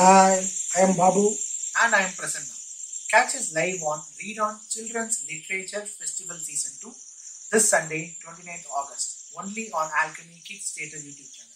Hi, I am Babu. and I am Prasanna. Catch us live on Read On Children's Literature Festival Season 2 this Sunday, 29th August, only on Alchemy Kids Theatre YouTube channel.